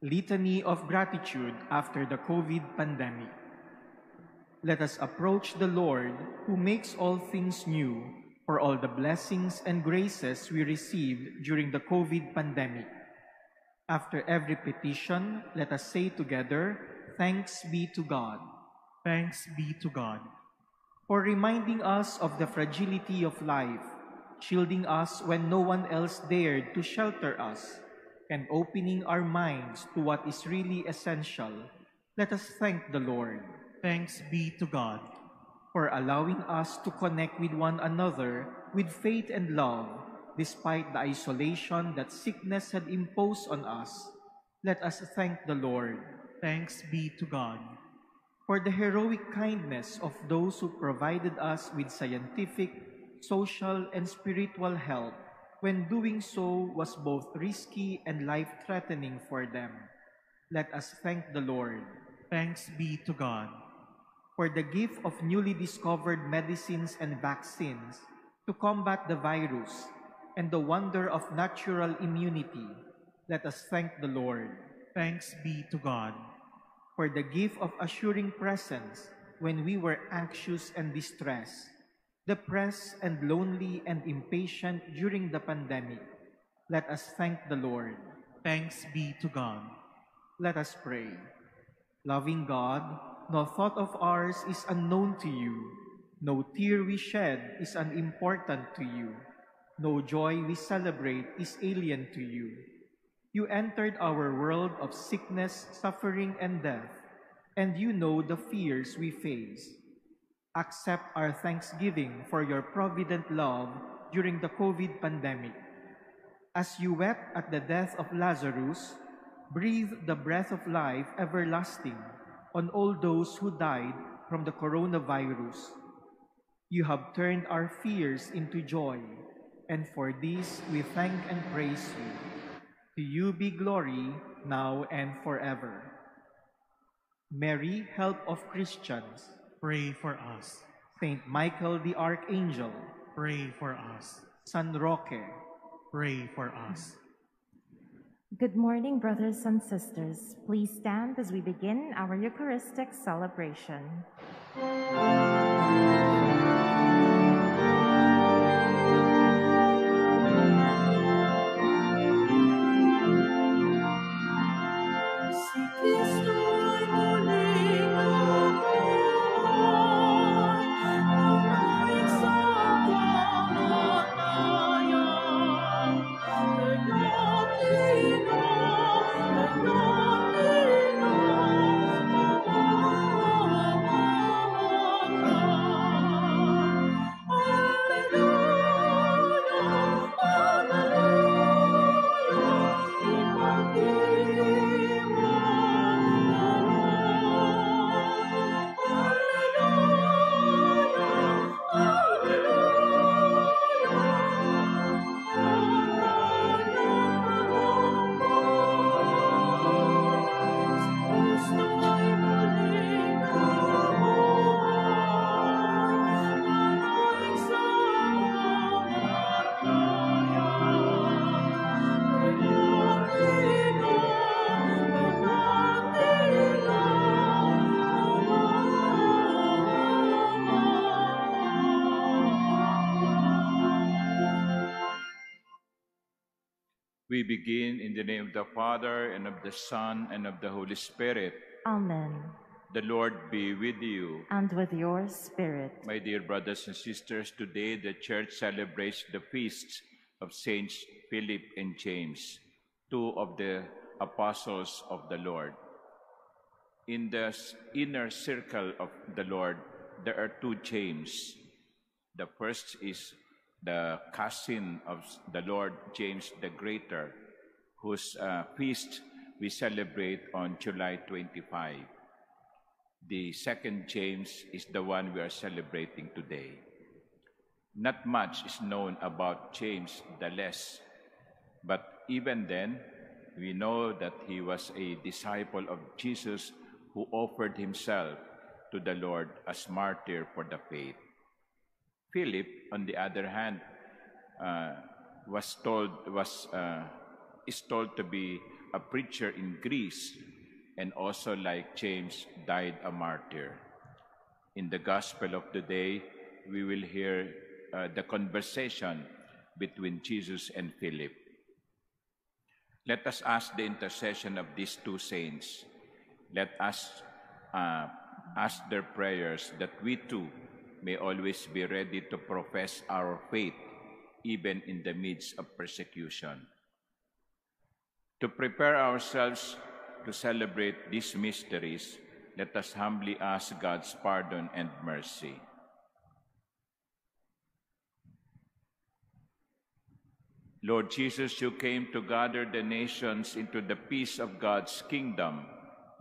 Litany of Gratitude after the COVID pandemic. Let us approach the Lord who makes all things new for all the blessings and graces we received during the COVID pandemic. After every petition, let us say together, Thanks be to God. Thanks be to God. For reminding us of the fragility of life, shielding us when no one else dared to shelter us, and opening our minds to what is really essential, let us thank the Lord. Thanks be to God. For allowing us to connect with one another with faith and love, despite the isolation that sickness had imposed on us, let us thank the Lord. Thanks be to God. For the heroic kindness of those who provided us with scientific, social, and spiritual help when doing so was both risky and life-threatening for them. Let us thank the Lord. Thanks be to God. For the gift of newly discovered medicines and vaccines to combat the virus and the wonder of natural immunity, let us thank the Lord. Thanks be to God. For the gift of assuring presence when we were anxious and distressed, depressed and lonely and impatient during the pandemic, let us thank the Lord. Thanks be to God. Let us pray. Loving God, no thought of ours is unknown to you. No tear we shed is unimportant to you. No joy we celebrate is alien to you. You entered our world of sickness, suffering, and death, and you know the fears we face. Accept our thanksgiving for your provident love during the COVID pandemic. As you wept at the death of Lazarus, breathe the breath of life everlasting on all those who died from the coronavirus. You have turned our fears into joy, and for this we thank and praise you. To you be glory, now and forever. Mary, help of Christians, Pray for us. Saint Michael the Archangel, Pray for us. San Roque, Pray for us. Good morning, brothers and sisters. Please stand as we begin our Eucharistic celebration. We begin in the name of the Father, and of the Son, and of the Holy Spirit. Amen. The Lord be with you. And with your spirit. My dear brothers and sisters, today the Church celebrates the feasts of Saints Philip and James, two of the apostles of the Lord. In the inner circle of the Lord, there are two James. The first is the cousin of the Lord, James the Greater, whose uh, feast we celebrate on July 25. The second James is the one we are celebrating today. Not much is known about James the Less, but even then, we know that he was a disciple of Jesus who offered himself to the Lord as martyr for the faith. Philip, on the other hand, uh, was told was uh, is told to be a preacher in Greece, and also, like James, died a martyr. In the Gospel of the day, we will hear uh, the conversation between Jesus and Philip. Let us ask the intercession of these two saints. Let us uh, ask their prayers that we too may always be ready to profess our faith even in the midst of persecution. To prepare ourselves to celebrate these mysteries, let us humbly ask God's pardon and mercy. Lord Jesus, you came to gather the nations into the peace of God's kingdom.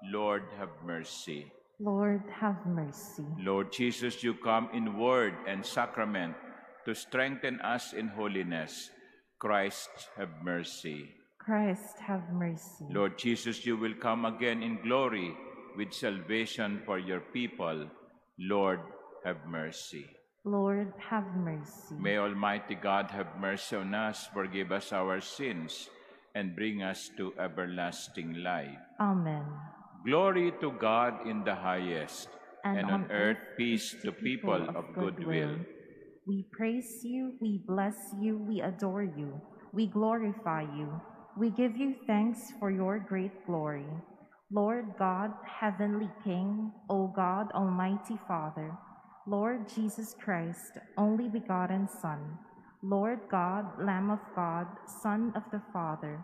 Lord, have mercy. Lord, have mercy. Lord Jesus, you come in word and sacrament to strengthen us in holiness. Christ, have mercy. Christ, have mercy. Lord Jesus, you will come again in glory with salvation for your people. Lord, have mercy. Lord, have mercy. May Almighty God have mercy on us, forgive us our sins, and bring us to everlasting life. Amen. Glory to God in the highest, And and, on on earth earth, peace to people of good will. We praise you, we bless you, we adore you, we glorify you, we give you thanks for your great glory. Lord God, Heavenly King, O God, Almighty Father, Lord Jesus Christ, only begotten Son, Lord God, Lamb of God, Son of the Father,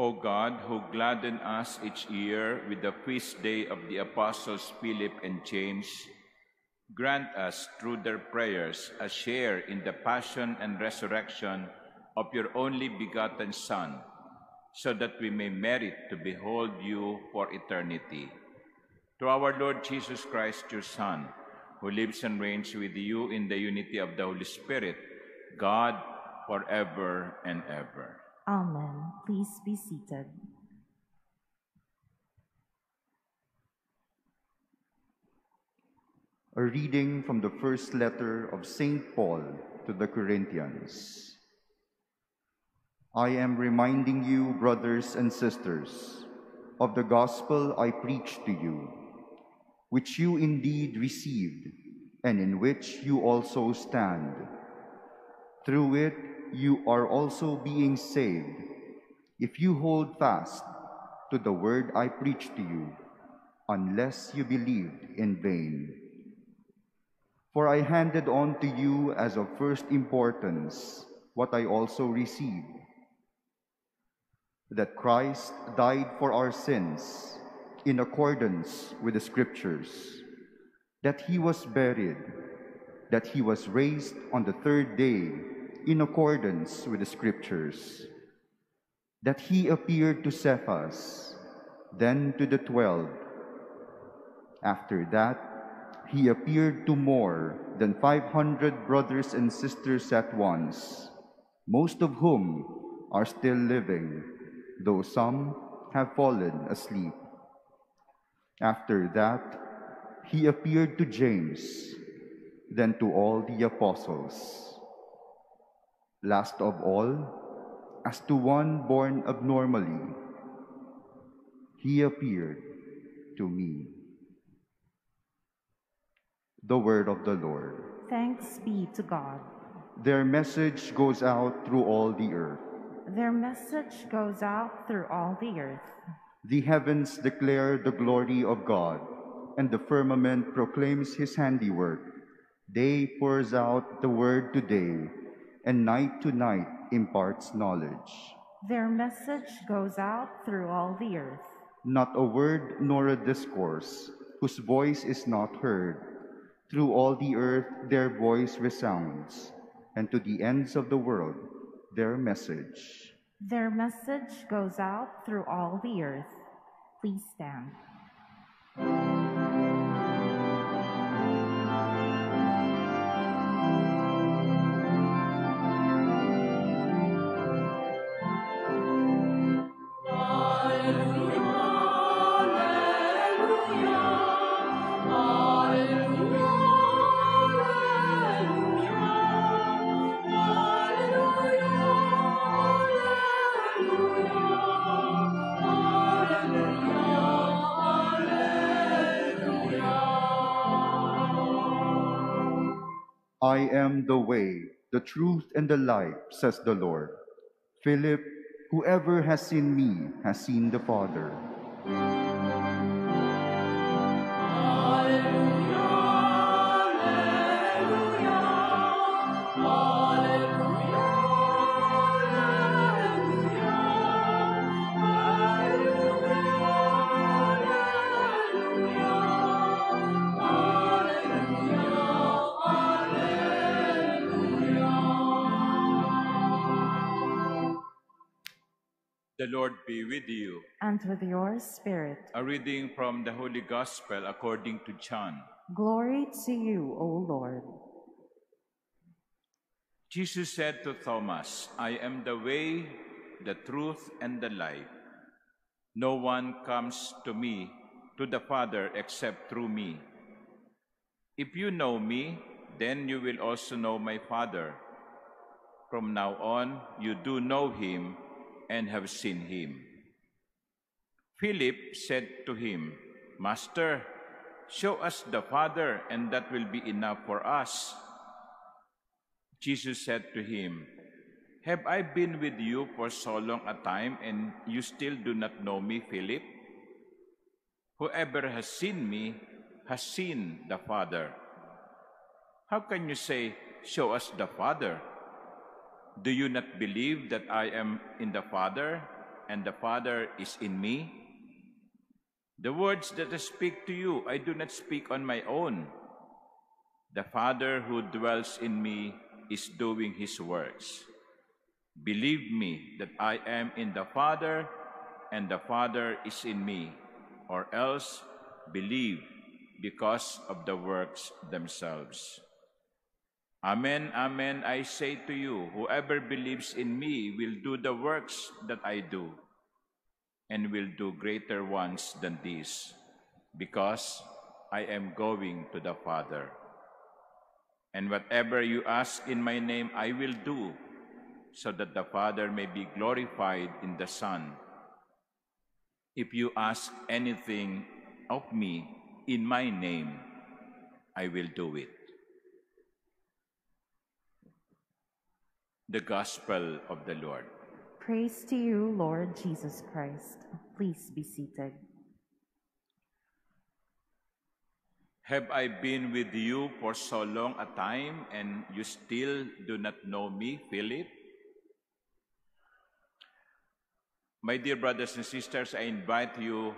O God, who gladden us each year with the feast day of the apostles Philip and James, grant us through their prayers a share in the passion and resurrection of your only begotten Son, so that we may merit to behold you for eternity. To our Lord Jesus Christ, your Son, who lives and reigns with you in the unity of the Holy Spirit, God, forever and ever. Amen. Please be seated. A reading from the first letter of St. Paul to the Corinthians. I am reminding you, brothers and sisters, of the gospel I preached to you, which you indeed received, and in which you also stand. Through it, you are also being saved, if you hold fast to the word I preached to you, unless you believed in vain. For I handed on to you as of first importance what I also received that Christ died for our sins in accordance with the Scriptures, that he was buried, that he was raised on the third day in accordance with the Scriptures, that he appeared to Cephas, then to the twelve. After that, he appeared to more than 500 brothers and sisters at once, most of whom are still living, though some have fallen asleep. After that, he appeared to James, then to all the apostles. Last of all, as to one born abnormally, he appeared to me. The word of the Lord. Thanks be to God. Their message goes out through all the earth. Their message goes out through all the earth. The heavens declare the glory of God, and the firmament proclaims his handiwork. Day pours out the word to day, and night to night imparts knowledge. Their message goes out through all the earth. Not a word nor a discourse, whose voice is not heard. Through all the earth their voice resounds, and to the ends of the world their message. Their message goes out through all the earth. Please stand. I am the way, the truth, and the life, says the Lord. Philip, whoever has seen me has seen the Father. The Lord be with you. And with your spirit, A reading from the Holy Gospel according to John. glory to you, O Lord. Jesus said to Thomas, I am the way, the truth, and the life. No one comes to me, to the Father, except through me. If you know me, then you will also know my Father. From now on, you do know him and have seen him. Philip said to him, Master, show us the Father, and that will be enough for us. Jesus said to him, Have I been with you for so long a time, and you still do not know me, Philip? Whoever has seen me has seen the Father. How can you say, Show us the Father? Do you not believe that I am in the Father, and the Father is in me? The words that I speak to you, I do not speak on my own. The Father who dwells in me is doing his works. Believe me that I am in the Father, and the Father is in me, or else believe because of the works themselves. Amen, amen, I say to you, whoever believes in me will do the works that I do, and will do greater ones than these, because I am going to the Father. And whatever you ask in my name, I will do, so that the Father may be glorified in the Son. If you ask anything of me in my name, I will do it. The Gospel of the Lord. Praise to you, Lord Jesus Christ. Please be seated. Have I been with you for so long a time and you still do not know me, Philip? My dear brothers and sisters, I invite you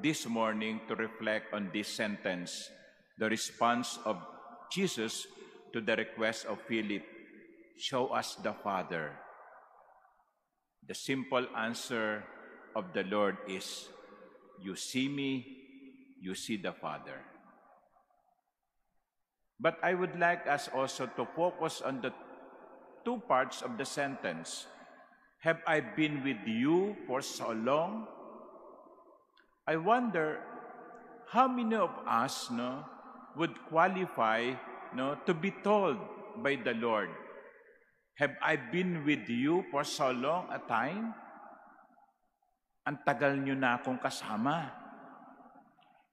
this morning to reflect on this sentence, the response of Jesus to the request of Philip, Show us the Father. The simple answer of the Lord is, You see me, you see the Father. But I would like us also to focus on the two parts of the sentence. Have I been with you for so long? I wonder how many of us no, would qualify no, to be told by the Lord, Have I been with you for so long a time? Ang tagal nyo na akong kasama.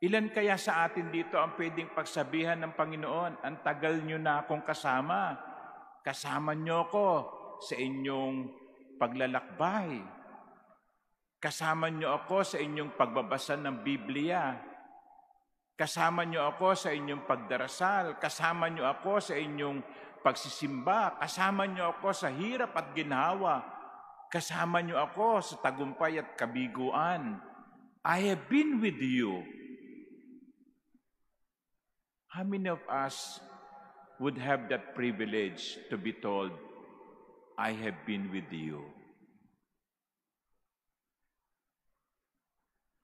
Ilan kaya sa atin dito ang pwedeng pagsabihan ng Panginoon, ang tagal nyo na akong kasama. Kasama nyo ko sa inyong paglalakbay. Kasama nyo ako sa inyong pagbabasa ng Biblia. Kasama nyo ako sa inyong pagdarasal. Kasama nyo ako sa inyong pagsisimba. Kasama nyo ako sa hirap at ginhawa. Kasama nyo ako sa tagumpay at kabiguan. I have been with you. How many of us would have that privilege to be told, I have been with you.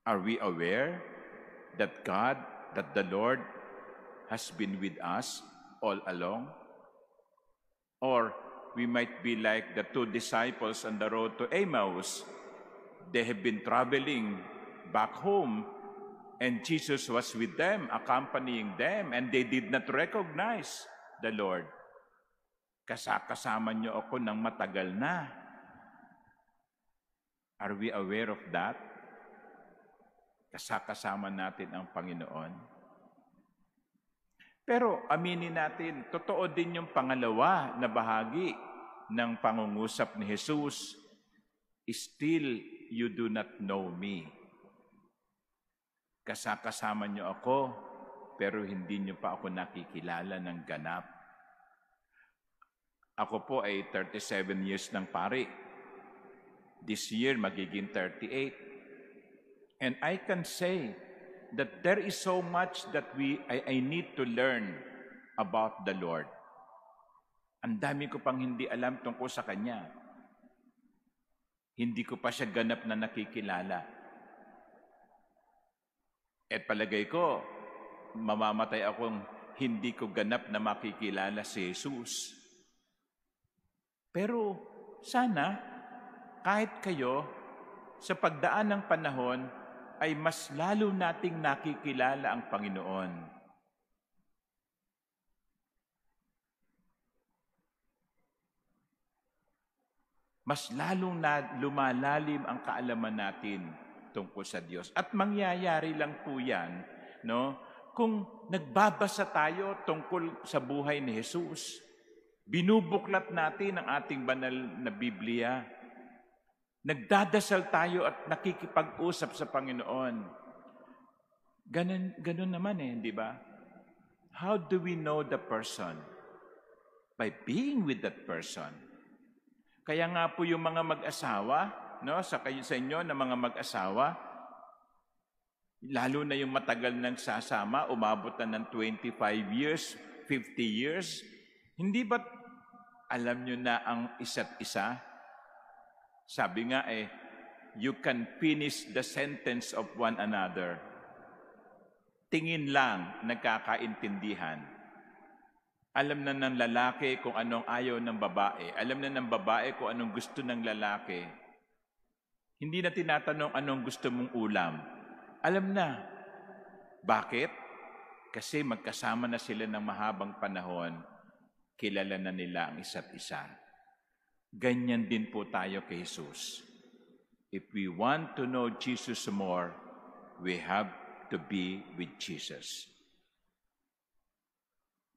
Are we aware that God, that the Lord has been with us all along? Or we might be like the two disciples on the road to Emmaus. They have been traveling back home, and Jesus was with them, accompanying them, and they did not recognize the Lord. Kasakasama niyo ako ng matagal na. Are we aware of that? Kasakasama natin ang Panginoon. Pero aminin natin, totoo din yung pangalawa na bahagi ng pangungusap ni Jesus. Still, you do not know me. Kasakasama niyo ako, pero hindi niyo pa ako nakikilala ng ganap. Ako po ay 37 years ng pari. This year, magiging 38. And I can say that there is so much that we I, I need to learn about the Lord. Ang dami ko pang hindi alam tungkol sa Kanya. Hindi ko pa siya ganap na nakikilala. At palagay ko, mamamatay akong hindi ko ganap na makikilala si Jesus. Pero sana, kahit kayo, sa pagdaan ng panahon, ay mas lalo nating nakikilala ang Panginoon. Mas lalong na lumalalim ang kaalaman natin tungkol sa Diyos. At mangyayari lang po yan, no? Kung nagbabasa tayo tungkol sa buhay ni Jesus, binubuklat natin ang ating banal na Biblia, Nagdadasal tayo at nakikipag-usap sa Panginoon. Ganun, ganun naman eh, di ba? How do we know the person? By being with that person. Kaya nga po yung mga mag-asawa, no, sa sa inyo na mga mag-asawa, lalo na yung matagal nang sasama, umabot na ng 25 years, 50 years, hindi ba alam nyo na ang isa't isa? Sabi nga eh, you can finish the sentence of one another. Tingin lang, nagkakaintindihan. Alam na ng lalaki kung anong ayaw ng babae. Alam na ng babae kung anong gusto ng lalaki. Hindi na tinatanong anong gusto mong ulam. Alam na. Bakit? Kasi magkasama na sila ng mahabang panahon, kilala na nila ang isa't isa. Ganyan din po tayo kay Jesus. If we want to know Jesus more, we have to be with Jesus.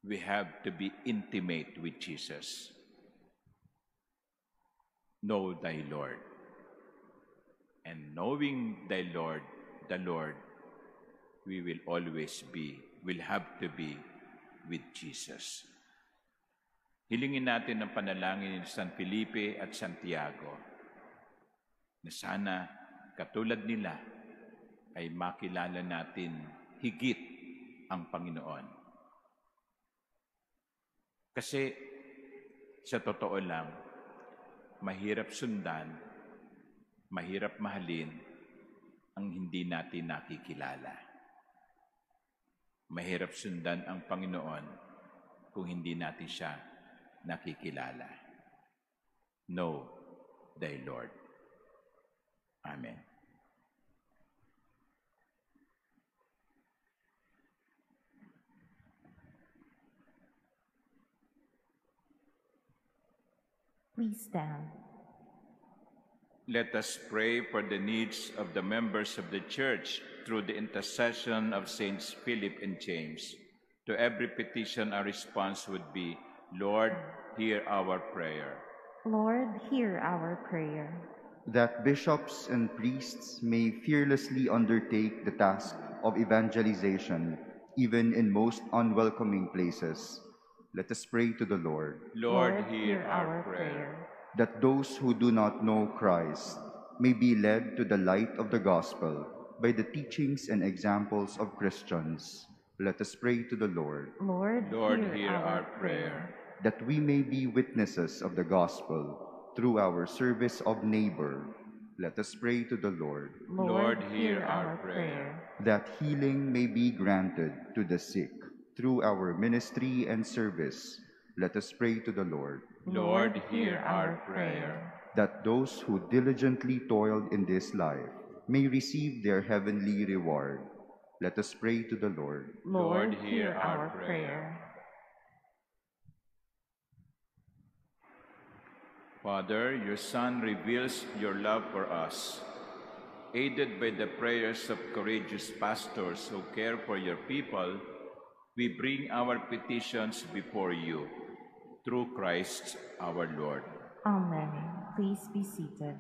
We have to be intimate with Jesus. Know thy Lord. And knowing thy Lord, the Lord, we will always be, will have to be with Jesus. Hilingin natin ang panalangin ni San Felipe at Santiago na sana katulad nila ay makilala natin higit ang Panginoon. Kasi sa totoo lang, mahirap sundan, mahirap mahalin ang hindi natin nakikilala. Mahirap sundan ang Panginoon kung hindi natin siya nakikilala. Know thy Lord. Amen. Please stand. Let us pray for the needs of the members of the church through the intercession of Saints Philip and James. To every petition, our response would be, Lord, hear our prayer. Lord, hear our prayer. that bishops and priests may fearlessly undertake the task of evangelization, even in most unwelcoming places. Let us pray to the Lord, Lord, hear our prayer. that those who do not know Christ may be led to the light of the gospel by the teachings and examples of Christians. Let us pray to the Lord, Lord, Lord, hear, hear our prayer. That we may be witnesses of the gospel, through our service of neighbor. Let us pray to the Lord Lord, hear our prayer. that healing may be granted to the sick. Through our ministry and service, let us pray to the Lord Lord, hear our prayer. that those who diligently toiled in this life may receive their heavenly reward. Let us pray to the Lord. Lord, hear our prayer. Father, your Son reveals your love for us. Aided by the prayers of courageous pastors who care for your people, we bring our petitions before you. Through Christ our Lord. Amen. Please be seated.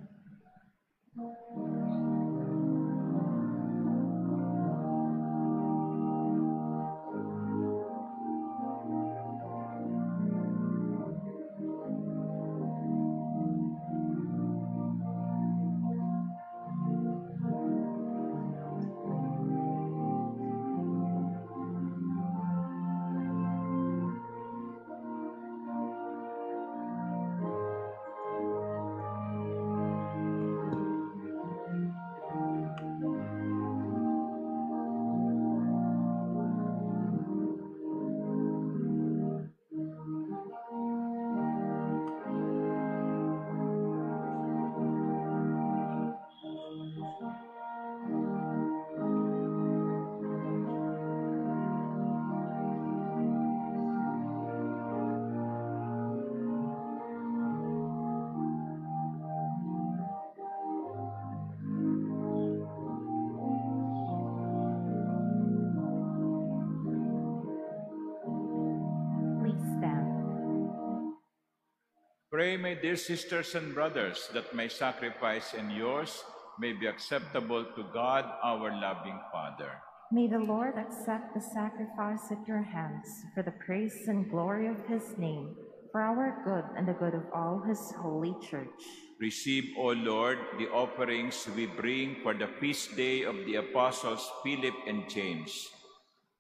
Pray, my dear sisters and brothers, that my sacrifice and yours may be acceptable to God, our loving Father. May the Lord accept the sacrifice at your hands for the praise and glory of his name, for our good and the good of all his holy church. Receive, O Lord, the offerings we bring for the feast day of the apostles Philip and James,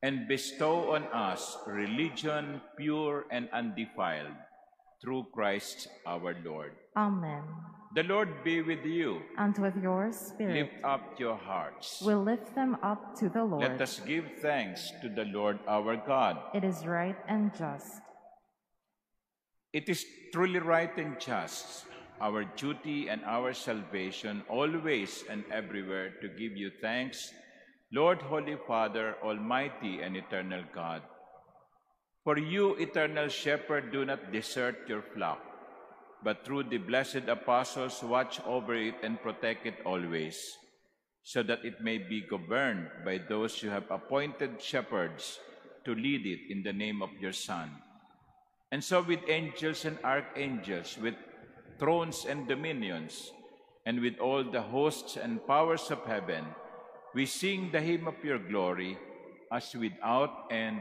and bestow on us religion pure and undefiled, through Christ our Lord. Amen. The Lord be with you. And with your spirit, Lift up your hearts. we'll lift them up to the Lord. Let us give thanks to the Lord our God. It is right and just. It is truly right and just, our duty and our salvation, always and everywhere to give you thanks, Lord, Holy Father, Almighty and eternal God. For you, eternal Shepherd, do not desert your flock, but through the blessed apostles watch over it and protect it always, so that it may be governed by those you have appointed shepherds to lead it in the name of your Son. And so with angels and archangels, with thrones and dominions, and with all the hosts and powers of heaven, we sing the hymn of your glory, as without end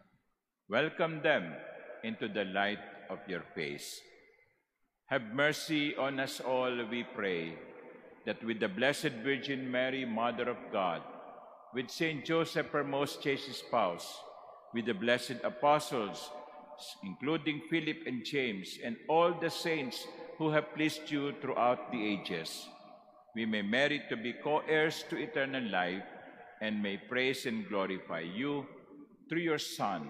Welcome them into the light of your face. Have mercy on us all, we pray, that with the Blessed Virgin Mary, Mother of God, with Saint Joseph, her most chaste spouse, with the blessed apostles, including Philip and James, and all the saints who have pleased you throughout the ages, we may merit to be co-heirs to eternal life and may praise and glorify you through your Son,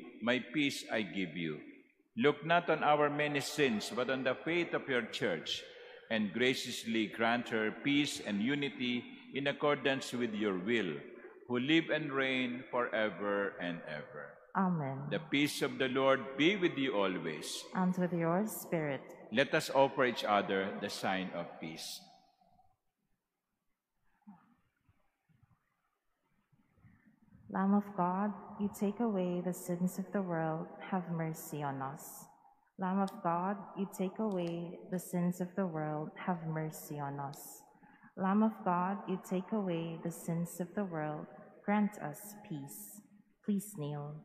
my peace I give you. Look not on our many sins, but on the faith of your church, and graciously grant her peace and unity in accordance with your will, who live and reign forever and ever. Amen. The peace of the Lord be with you always. And with your spirit. Let us offer each other the sign of peace. Lamb of God, you take away the sins of the world, have mercy on us. Lamb of God, you take away the sins of the world, have mercy on us. Lamb of God, you take away the sins of the world, grant us peace. Please kneel.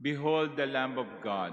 Behold the Lamb of God.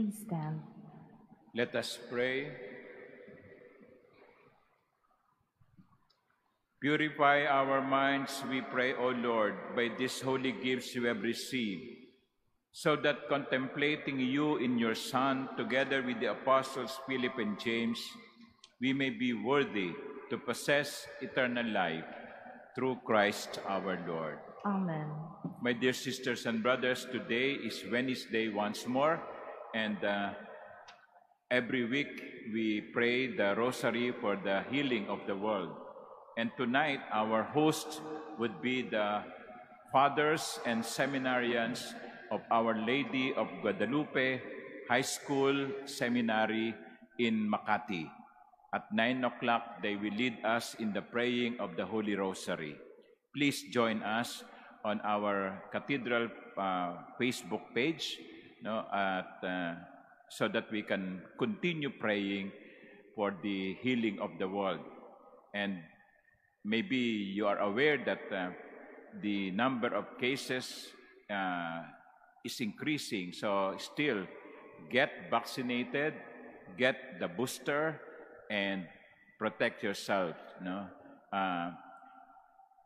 Please stand. Let us pray. Purify our minds, we pray, O Lord, by these holy gifts you have received, so that contemplating you in your Son, together with the apostles Philip and James, we may be worthy to possess eternal life through Christ our Lord. Amen. My dear sisters and brothers, today is Wednesday once more, and uh, every week we pray the Rosary for the healing of the world. And tonight, our host would be the fathers and seminarians of Our Lady of Guadalupe High School Seminary in Makati. At 9 o'clock, they will lead us in the praying of the Holy Rosary. Please join us on our Cathedral uh, Facebook page no, at, uh, so that we can continue praying for the healing of the world. And maybe you are aware that uh, the number of cases uh, is increasing. So still, get vaccinated, get the booster, and protect yourself. No, uh,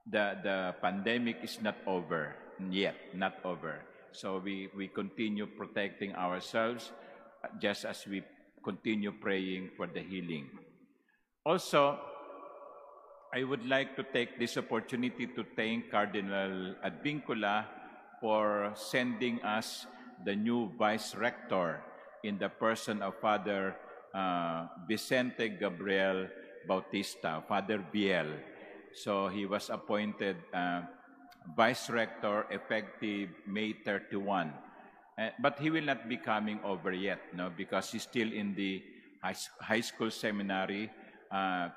the the pandemic is not over yet, not over. So we we continue protecting ourselves, uh, just as we continue praying for the healing. Also, I would like to take this opportunity to thank Cardinal Advincula for sending us the new Vice Rector in the person of Father uh, Vicente Gabriel Bautista, Father Biel. So he was appointed uh, Vice Rector effective May 31. Uh, but he will not be coming over yet, no, because he's still in the high, high school seminary. Uh,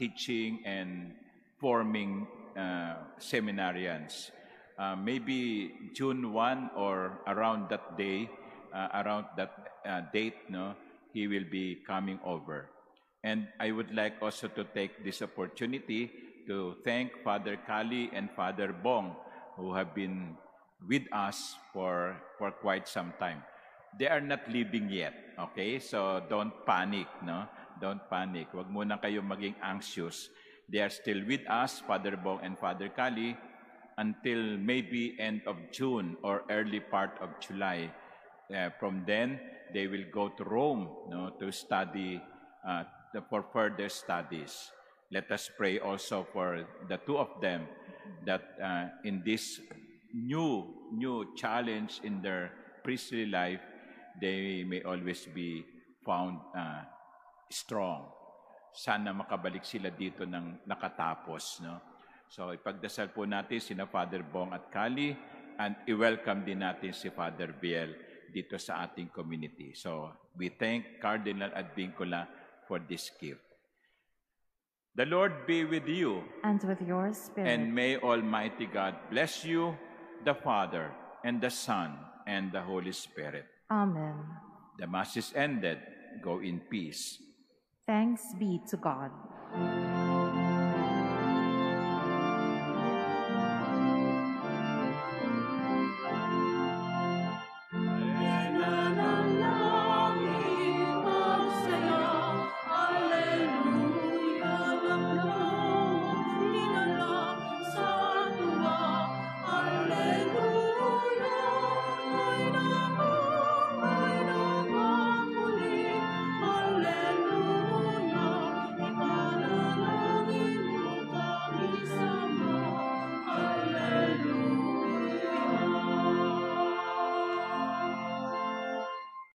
teaching and forming uh, seminarians. Uh, maybe June 1 or around that day, uh, around that uh, date, no, he will be coming over. And I would like also to take this opportunity to thank Father Kali and Father Bong, who have been with us for, for quite some time. They are not leaving yet, okay? So don't panic, no? Don't panic. Huwag muna kayo maging anxious. They are still with us, Father Bong and Father Kali, until maybe end of June or early part of July. Uh, from then, they will go to Rome no, to study, uh, for further studies. Let us pray also for the two of them that uh, in this new, new challenge in their priestly life, they may always be found uh, strong. Sana makabalik sila dito ng nakatapos. No? So ipagdasal po natin sina Father Bong at Kali and i-welcome din natin si Father Biel dito sa ating community. So we thank Cardinal Advincula for this gift. The Lord be with you. And with your spirit. And may Almighty God bless you, the Father, and the Son, and the Holy Spirit. Amen. The Mass is ended. Go in peace. Thanks be to God.